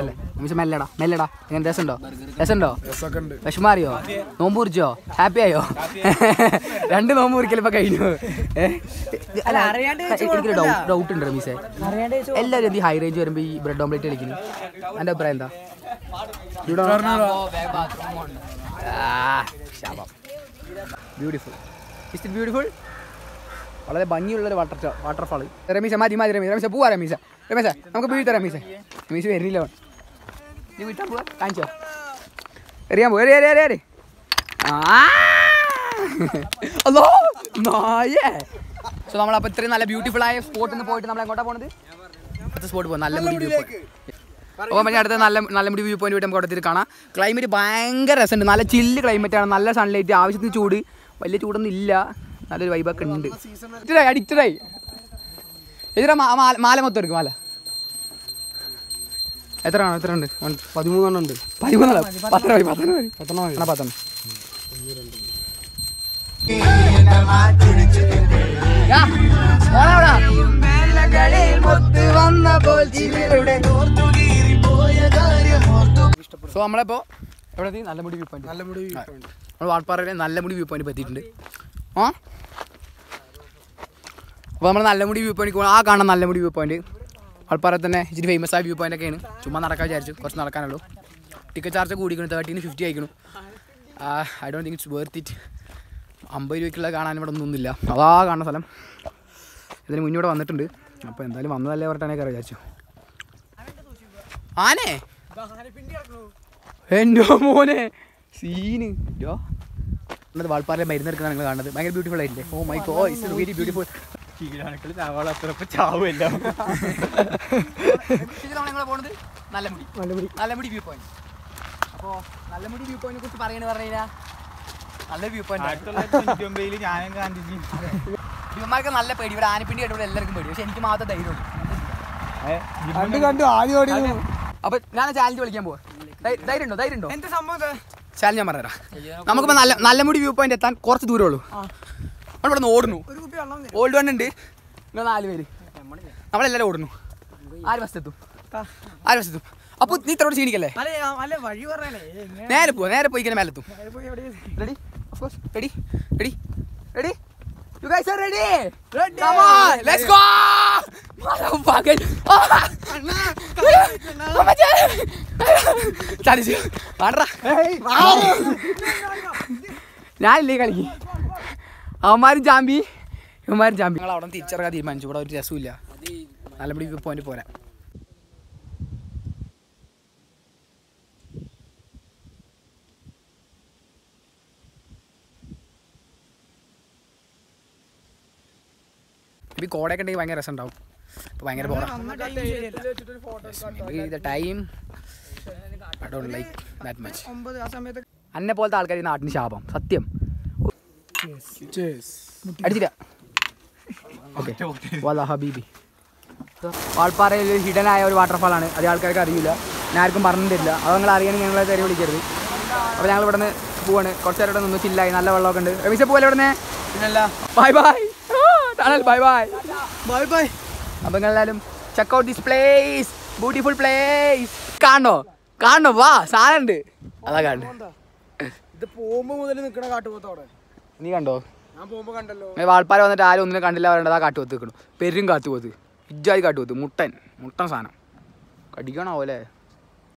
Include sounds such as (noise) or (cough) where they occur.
അല്ലേ? നിമിഷം മെല്ലടാ മെല്ലടാ. രസമുണ്ടോ? രസമുണ്ടോ? വിഷമാറിയോ? ഹാപ്പി ആയോ? രണ്ട് നോമ്പ് കുറിക്കൽ ഇപ്പൊ കഴിഞ്ഞു അല്ല എനിക്ക് ഡൗട്ട് ഉണ്ട് റമീസെ. എല്ലാവരും എന്ത് ഹൈ റേഞ്ച് വരുമ്പോ ഈ ബ്രെഡ് ഓംലെറ്റ് കളിക്കുന്നു എന്റെ അഭിപ്രായം എന്താ? ബ്യൂട്ടിഫുൾ വളരെ ഭംഗിയുള്ള ഒരു വാട്ടർ വാട്ടർഫാൾ രമീശ മതി മതി രമീശ രമീശ പോവാ രമീശ രമേശ നമുക്ക് വീഴ്ത്ത രമീശ രമീശ് വരുന്നില്ല. നീ വിട്ടാ പോവാ. കാണിച്ചോ. എറിയാൻ പോ എറി എറി അല്ലോ നായേ. സോ നമ്മളപ്പോൾ ഇത്രയും നല്ല ബ്യൂട്ടിഫുൾ ആയ സ്പോട്ടിൽ നിന്ന് പോയിട്ട് നമ്മൾ എങ്ങോട്ടാ പോണത്? അടുത്ത സ്പോട്ട് പോകും നല്ല മുടി അപ്പോൾ പിന്നെ അടുത്ത നല്ല നല്ല മുടി വ്യൂ പോയിന്റ് നമുക്ക് അടുത്തിട്ട് കാണാം. ക്ലൈമറ്റ് ഭയങ്കര രസമുണ്ട്. നല്ല ചില്ല് ആണ്. നല്ല സൺലൈറ്റ് ആവശ്യത്തിന് ചൂട്. വലിയ ചൂടൊന്നും ഇല്ല. നല്ലൊരു വൈബൊക്കെ ഉണ്ട്. അഡിക്റ്റഡായി എതിരാ മാല മൊത്തം എടുക്കും മാല. എത്ര ആണ് എത്ര ഉണ്ട്. പതിമൂന്നെണ്ണം? ഉണ്ട് പതിമൂന്നല്ല പത്തെണ്ണം മതി പത്തെണ്ണം മതി. പത്തെണ്ണം മതി. എന്നാ പത്തെണ്ണം? സോ നമ്മളിപ്പോ എവിടെ എത്തി? നല്ല മുടി വ്യൂ പോയിന്റ് നല്ല മുടി നമ്മൾ വാൾപ്പാറയിലെ നല്ല മുടി വ്യൂ പോയിന്റ് എത്തിയിട്ടുണ്ട്. ആ? അപ്പോൾ നമ്മൾ നല്ല മുടി വ്യൂ പോയിന്റ് ആ കാണാൻ നല്ല മുടി വ്യൂ പോയിന്റ് വാൾപ്പാറ തന്നെ ഇച്ചിരി ഫേമസ് ആയ വ്യൂ പോയിന്റ് ഒക്കെയാണ്. ചുമ്മാ നടക്കാൻ വിചാരിച്ചു. കുറച്ച് നടക്കാനുള്ളൂ ടിക്കറ്റ് ചാർജ് കൂടിക്കണം. Thirteen fifty ആയിക്കണം. I don't think it's worth it അമ്പത് രൂപയ്ക്കുള്ള കാണാൻ ഇവിടെ ഒന്നുമില്ല. അതാ കാണുന്ന സ്ഥലം. ഇതിന് മുന്നേ ഇവിടെ വന്നിട്ടുണ്ട്. അപ്പോൾ എന്തായാലും വന്നതല്ലേ പറഞ്ഞിട്ടാണ് കയറി വിചാരിച്ചു. ആനേ? എന്റെ മോനെ? സീന്. യോ എന്നത് വാൾപ്പാറിലെ മരുന്നെടുക്കുന്ന നിങ്ങൾ കാണുന്നത്. ഭയങ്കര ബ്യൂട്ടിഫുൾ ആയിട്ടില്ലേ? ഓ my god it's very beautiful പോണത്? നല്ലമുടി. നല്ലമുടി. നല്ലമുടി വ്യൂ പോയിന്റ് അപ്പോ നല്ലമുടി വ്യൂ പോയിന്റിനെ കുറിച്ച് പറയണെന്ന് പറഞ്ഞു കഴിഞ്ഞാൽ നല്ല വ്യൂ പോയിന്റ് ഞാനും ഗാന്ധിജി (laughs) ഇവന്മാർക്ക് നല്ല പേടി. ഇവിടെ ആനപ്പിണ്ടി കേട്ടോ എല്ലാവർക്കും പേടി. പക്ഷെ എനിക്ക് മാത്രം ധൈര്യമുള്ളൂ കണ്ടു കണ്ടു. ആദ്യം ഓടി അപ്പൊ ഞാൻ ചാലഞ്ച് വിളിക്കാൻ പോവാ. ധൈര്യം ഉണ്ടോ ധൈര്യം ഉണ്ടോ എന്താ സംഭവം ചാലഞ്ച് ഞാൻ പറഞ്ഞുതരാം. നമുക്കിപ്പോ നല്ല നല്ലമുടി വ്യൂ പോയിന്റ് എത്താൻ കുറച്ച് ദൂരമുള്ളൂ അവിടെ നമ്മളിവിടെ ഓടുന്നു. ഓൾഡ് വൺ ഉണ്ട്. നിങ്ങൾ നാല് പേര്. നമ്മളെല്ലാവരും ഓടുന്നു. ആര് വശത്തെത്തും ആര് വശത്തെത്തും അപ്പൊ നീ ഇത്ര ക്ഷീണിക്കല്ലേ? നേരെ പോവാ നേരെ പോയി ഇങ്ങനെ മേലെത്തും. Ready ready ready ready you guys are ready come on let's go motherfucker ചാടിച്ചു. വാടറാ ഞാനില്ലേ കളിക്ക്? അവന്മാരും ചാമ്പി ഇവന്മാരും ചാമ്പ്യൻ അവിടെ തിരിച്ചിറങ്ങാൻ തീരുമാനിച്ചു. ഇവിടെ ഒരു രസമില്ല നല്ലപടി പോയിന്റ് പോരാ. ഇപ്പം കോടയൊക്കെ ഉണ്ടെങ്കിൽ ഭയങ്കര രസം ഉണ്ടാവും അപ്പോൾ ഭയങ്കര ബോറാണ് time I don't like that much അന്നെ പോലത്തെ ആൾക്കാർ ഈ നാട്ടിന് ശാപം. സത്യം. അടിച്ചില്ല. ഓക്കെ വല്ല ഹബീബി വാൾപ്പാറയിൽ ഹിഡൻ ആയ ഒരു വാട്ടർഫാൾ ആണ് അത് ആൾക്കാർക്ക് അറിയില്ല. ഞാൻ ആർക്കും പറഞ്ഞു തരില്ല. അത് നിങ്ങൾ അറിയണമെങ്കിൽ ഞങ്ങളെ തരി വിളിക്കരുത്. അപ്പോൾ ഞങ്ങൾ ഇവിടെ നിന്ന് പോവാണ്. കുറച്ച് നേരം ഇവിടെ നിന്ന് ചില്ലായി നല്ല വെള്ളമൊക്കെ ഉണ്ട്. രമീശ പോലെ ഇവിടെ പിന്നല്ല. Bye bye bye bye bye bye അപ്പോൾ നിങ്ങളെല്ലാവരും check out this place beautiful place കാണോ കാണോ വാ സാധനം ഉണ്ട്. അതാ കാണുന്നത്. ഇത് പോകുമ്പോൾ മുതൽ നിൽക്കണ കാട്ടുപോത്തോടെ നീ കണ്ടോ? വാൾപ്പാറ വന്നിട്ട് ആരും ഒന്നിനെ കണ്ടില്ല പറയേണ്ടത് ആ കാട്ടുപോത്ത് വെക്കണം പെരും കാത്തുപോത്ത് ഇജ്ജായി കാട്ടുപോത്ത് മുട്ടൻ. മുട്ടൻ സാധനം. കടിക്കണോ അല്ലേ?